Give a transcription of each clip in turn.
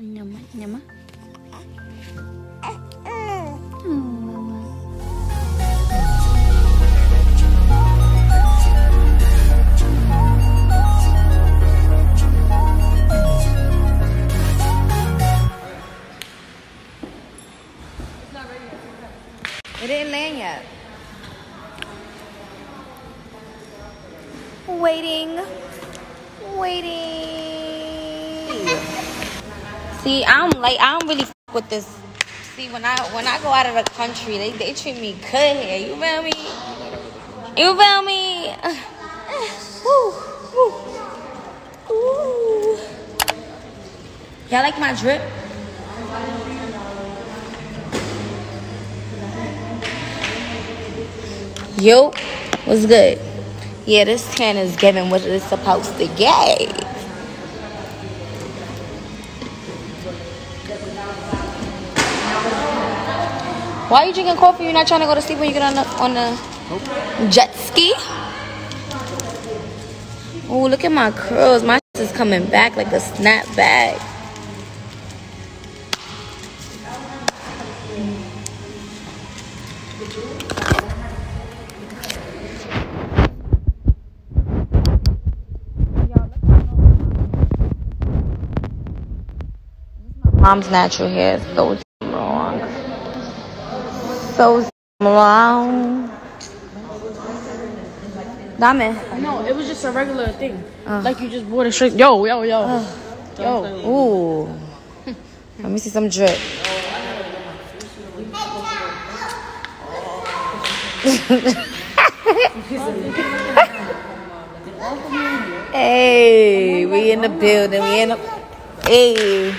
Nyama, nyama. It didn't land yet. Waiting. Waiting. See, I'm like I don't really with this. See, when I when I go out of the country, they, they treat me good here. You feel me? You feel me? Woo. Y'all like my drip? Yo, what's good? Yeah, this tan is giving what it's supposed to give. Why are you drinking coffee? You're not trying to go to sleep when you get on the on the jet ski? Oh, look at my curls. My is coming back like a snap back. Mom's natural hair so. So damn long. Dame. No, it was just a regular thing. Ah. Like you just bought a shirt. Yo, yo, yo. Ah. Yo. Ooh. Let me see some drip. hey, we in the building. We in the. Hey.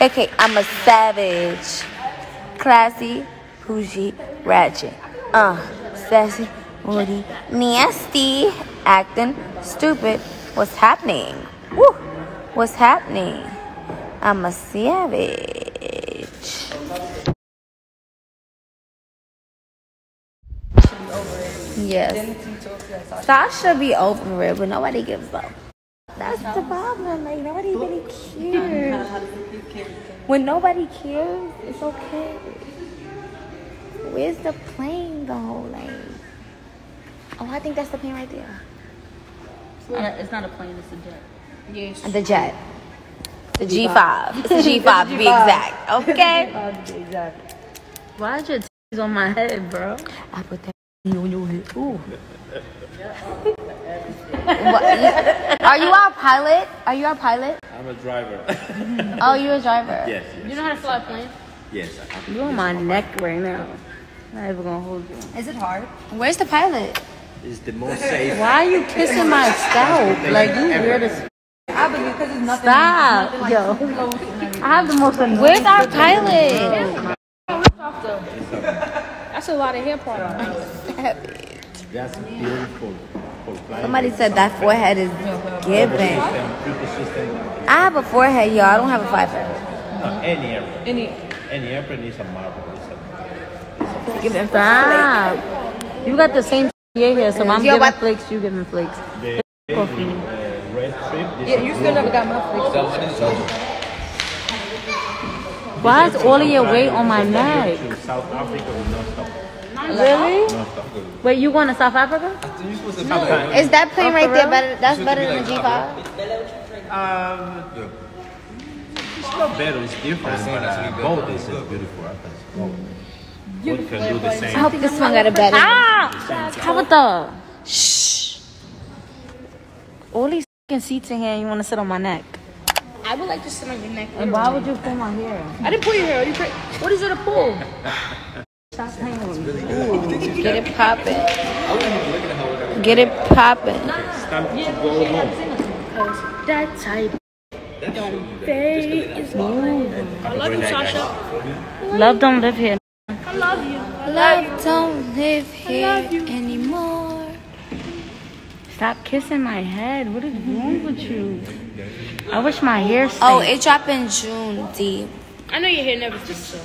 Okay, I'm a savage. Classy, bougie, ratchet. Uh, sassy, moody, nasty, acting stupid. What's happening? Woo! What's happening? I'm a savage. Yes. Sasha be over it, but nobody gives up. That's the problem. Like nobody really cares. When nobody cares, it's okay. Where's the plane though? Like, oh, I think that's the plane right there. It's not a plane, it's a jet. Yes. The jet. The G5. It's the G5 to be exact. Okay. Exactly. Why is your titties on my head, bro? I put that on your head. Ooh. What, are you our pilot? Are you our pilot? I'm a driver. Oh, you're a driver. yes, You yes, know how to fly a plane? yes. I have You on my neck right now. I'm not even gonna hold you. Is it hard? Where's the pilot? It's the most safe. Why are you kissing my scalp? Like you weird as ah, I believe because it's nothing. Stop, yo. I have the most annoying. Where's our pilot? That's a lot of hair product. That's beautiful. Somebody said that forehead is giving. System, triple system. I have a forehead, y'all. I don't have a five. No, any airplane. Any Any airplane is a marble. It's a, Giving Stop. You got the same hair here, so if I'm Yo, giving what- flakes, you giving flakes. the Coffee. uh, red strip. Yeah, you still never got my flakes. Why is all of your weight on my neck? South Africa will not stop. Really? Not. Wait, you going to South Africa? Sometimes. Is that plane Oh, right there better? That's better than the G5. Um, it's not better. It's different. But uh, both is uh, beautiful. I think both. Both can do the I hope this one got a better. Ah! Tabitha. Shh. All these fucking seats in here, you want to sit on my neck. I would like to sit on your neck. And why would you pull my hair? I didn't pull your hair. You put, what is it to pull? Stop playing with me. Get it poppin'. Get it poppin'. It's time to go home. That type. Don't phase me. I love you, Sasha. Love don't live here. I love you. Love don't live here anymore. Stop kissing my head. What is wrong with you? I wish my hair oh, stayed. Oh, it dropped in June, D. I know your hair never stinks, so.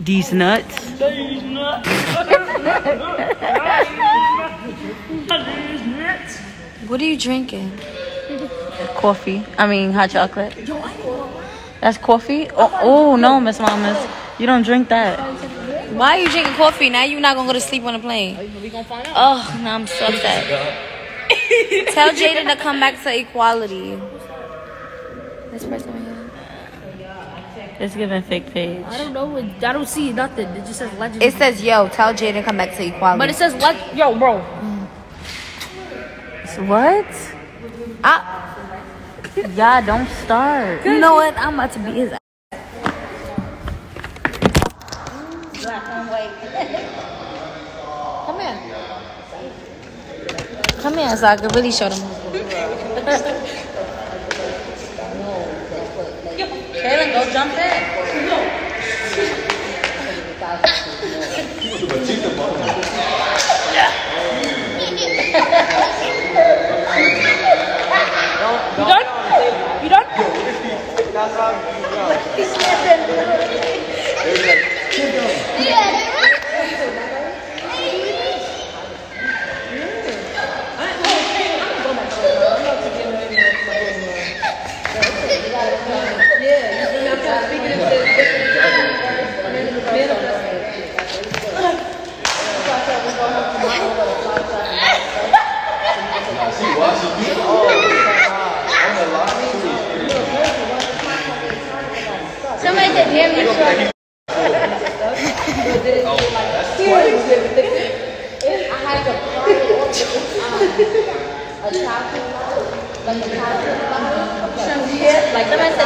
These nuts. What are you drinking? coffee. I mean, hot chocolate. That's coffee? Oh, oh no, Miss Mamas. You don't drink that. Why are you drinking coffee? Now you're not gonna go to sleep on the plane. We gonna find out. Oh, now I'm so upset. Tell Jaden to come back to equality. This person right here. It's giving fake page. I don't know. it- I don't see nothing. It just says legend. It says, yo, tell Jaden to come back to equality. but it says leg. Yo, bro. What? Ah, Yeah, don't start. you know what? I'm about to beat his ass. Come here. Come here so I can really show them. Kaylin, go jump in. You done? You done? Somebody said, damn, you sure. Like somebody said, before you just did that, that's kind of. What are you showing? Yo.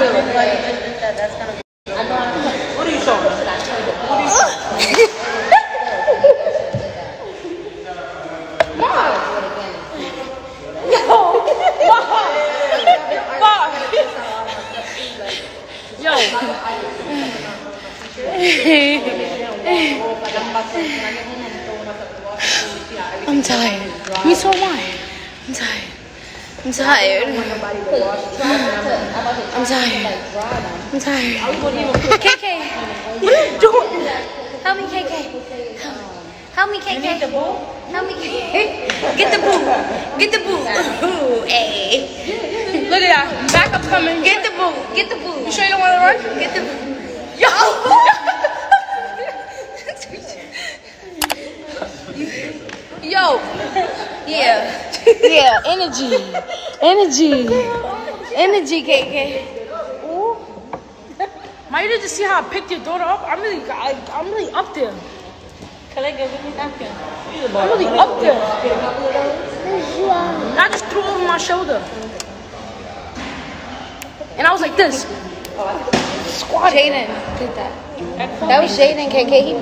I'm tired. Me so why? I'm tired. I'm tired. I'm tired. I'm tired. KK, what are you doing? Help me, KK. Help me. KK. Help me, KK. Get the boo. Get the boo. Ooh, hey. Look at that. Backup coming. Get the boo. Get the boo. You sure you don't want to run? Get the boo. Yo. Yeah. Yeah. Energy. Energy. Energy, KK. Ma, you didn't see how I picked your daughter up? I'm really, I, I'm really up there. Kalega, give me napkin. I'm really up there. And I just threw over my shoulder. And I was like this. Squat. Jaden did that. That was Jaden, KK. He,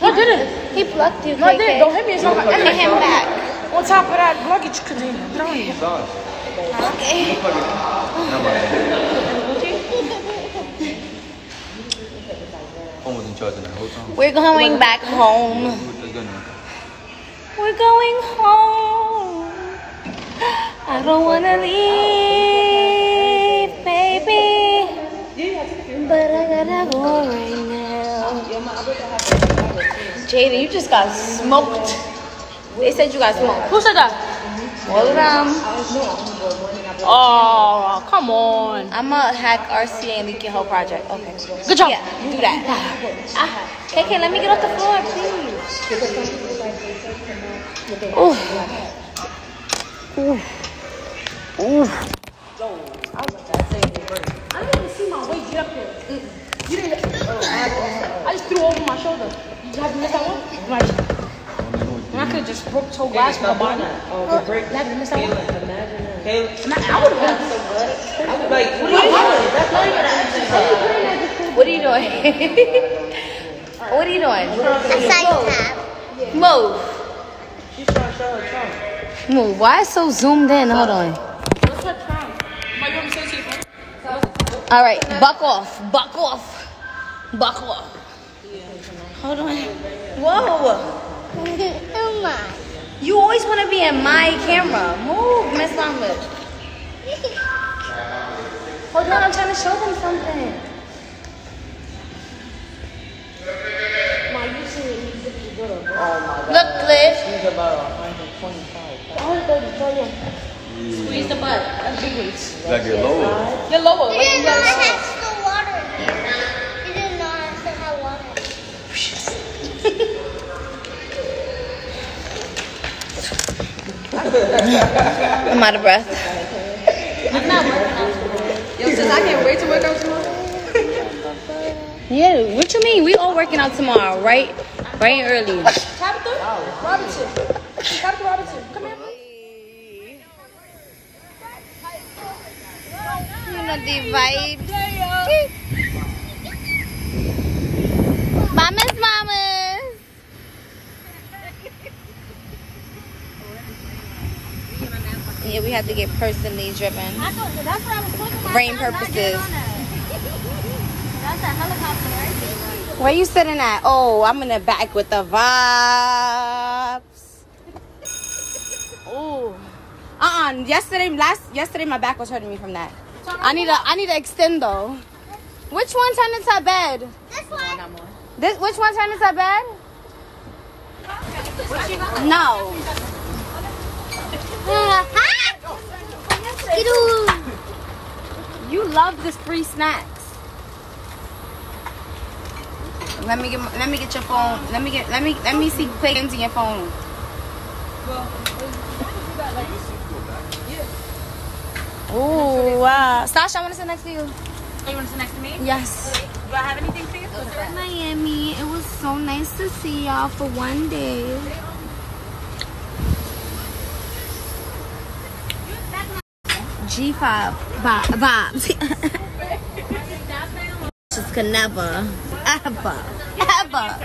No, I didn't. he plucked you, KK. No, I didn't. Don't hit me. It's not my Hit him back. On top of that luggage container. Get on. Okay. Home was in charge of that whole time. We're going back home. With the gun. We're going home. I don't wanna leave, baby. But I gotta go right now. Jaden, you just got smoked. They said you got smoked. Who said that? All of them. Oh, come on. I'ma hack RCA and leak your whole project. Okay. Good job. Yeah, do that. Ah, KK, let me get off the floor, please. Ooh. Ooh. Ooh. I didn't even see my weight get up there. You didn't. I just threw over my shoulder. Did you have to miss that one? Right. And I could just broke toe glass with my body. Oh, the break. You had to miss that one? Imagine that. And I, I would. Like, what are you doing? That's not even What are you doing? what are you doing? Move. She's trying to show her trunk. Move. Why is so zoomed in? Hold on. What's her crown? Mike, you want me to say it to you? All right. Buck off. Buck off. Buck off. Hold on. Whoa. You always want to be in my camera. Move, Miss Lambert. Hold on, I'm trying to show them something. Oh Look, Cliff. She's about 125. I was 30, so yeah. Squeeze the butt. That's big weights. Like your lower. Get lower. You Like didn't you know I I'm out of breath. I'm not working out tomorrow. Yo, sis, I can't wait to work out tomorrow. Yeah, what you mean? We all working out tomorrow, right? Right and early. Tabitha Robinson. Tabitha Robinson. Come here. You know the vibes. Mamas, mamas. Yeah, we have to get personally driven. That's what I was talking about. Brain purposes. That's a? Where you sitting at? Oh, I'm in the back with the vibes. Oh. Uh-uh. Yesterday, last yesterday my back was hurting me from that. I need a I need to extend though. Which one turned into a bed? This one. This which one turned into a bed? No. You love this free snacks. Let me get my- let me get your phone. Let me get let me let me see play games in your phone. Oh wow, Sasha, I want to sit next to you. Oh, you want to sit next to me? Yes. Do I have anything for you? Miami, it was so nice to see y'all for one day. G5 vibes. Just can never, ever, ever,